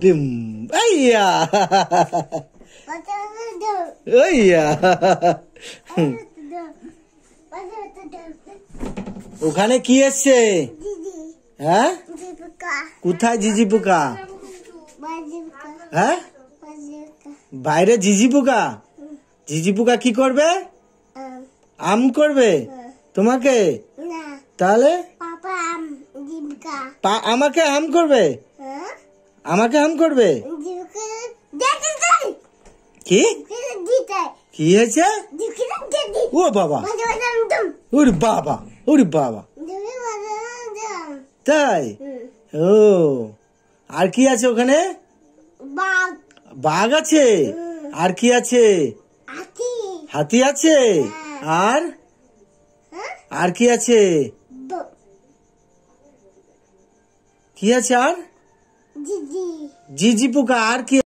ডিম আইয়া আইয়া ওখানে কি এসছে? হ্যাঁ? কোথায় জিজি পোকা হ্যাঁ? বাইরে জিজি পোকা জিজি পোকা কি করবে? আম করবে? তোমাকে? তাহলে? পা- আমাকে আম করবে? আমাকে আম করবে? কি? কি হয়েছে? ও বাবা। ওরে বাবা ওরে বাবা। তাই? ও আর কি আছে ওখানে? বাঘ। আছে? আর কি আছে? হাতি। আছে? আর? হ্যাঁ? আর কি আছে? ব- কি আছে আর দিদি জিজি পোকা আর কি